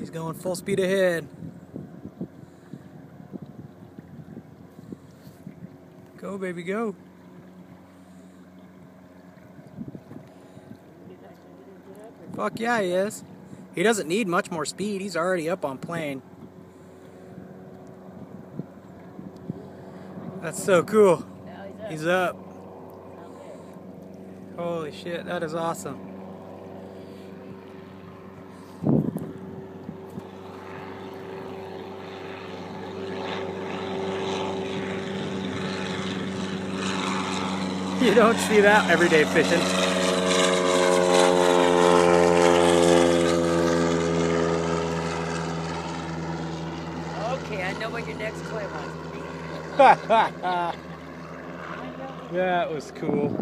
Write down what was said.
He's going full speed ahead. Go, baby, go. Fuck yeah, he is. He doesn't need much more speed. He's already up on plane. That's so cool. He's up. Holy shit, that is awesome. You don't see that everyday fishing. Okay, I know what your next play was. that was cool.